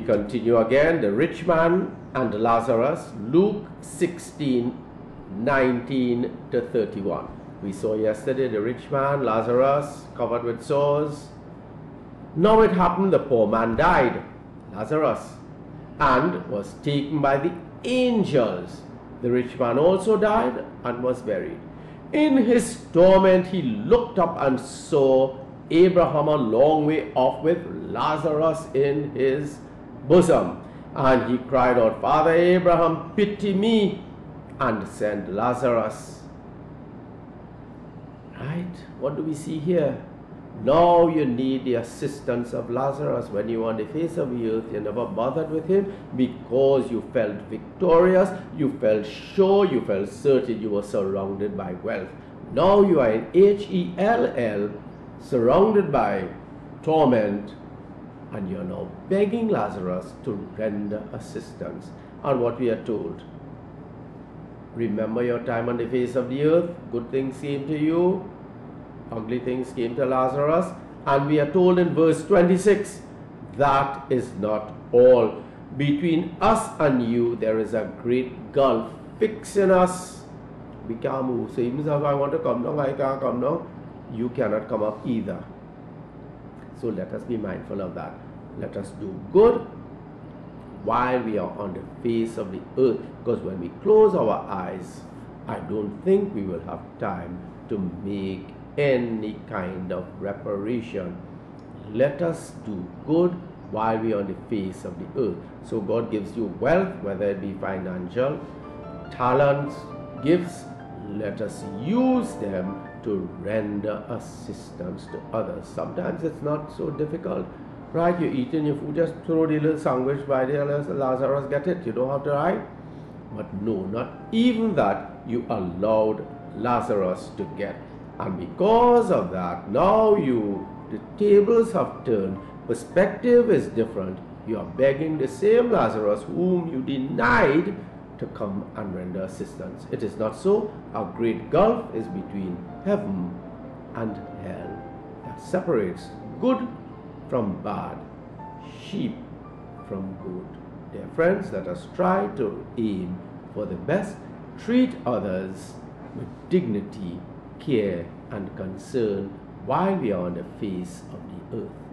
continue again the rich man and Lazarus, Luke 16 19 to 31. We saw yesterday the rich man, Lazarus, covered with sores. Now it happened the poor man died, Lazarus, and was taken by the angels. The rich man also died and was buried. In his torment, he looked up and saw Abraham a long way off with Lazarus in his bosom. And he cried out, Father Abraham, pity me and send Lazarus. Right? What do we see here? Now you need the assistance of Lazarus. When you on the face of the earth, you never bothered with him because you felt victorious, you felt sure, you felt certain you were surrounded by wealth. Now you are in H E L L, surrounded by torment, and you're now begging Lazarus to render assistance. And what we are told remember your time on the face of the earth, good things came to you, ugly things came to Lazarus, and we are told in verse 26 that is not all. Between us and you, there is a great gulf fixing us. We can't oh, move. So even if I want to come down, I can't come down. You cannot come up either. So let us be mindful of that. Let us do good while we are on the face of the earth. Because when we close our eyes, I don't think we will have time to make any kind of reparation. Let us do good while we are on the face of the earth. So God gives you wealth, whether it be financial, talents, gifts. Let us use them to render assistance to others. Sometimes it's not so difficult. Right, you're eating your food, just throw the little sandwich by the Lazarus, get it. You don't have to write. But no, not even that you allowed Lazarus to get. And because of that, now you, the tables have turned, perspective is different. You are begging the same Lazarus whom you denied to come and render assistance. It is not so. A great gulf is between heaven and hell that separates good from bad, sheep from good. Dear friends, let us try to aim for the best, treat others with dignity, care, and concern while we are on the face of the earth.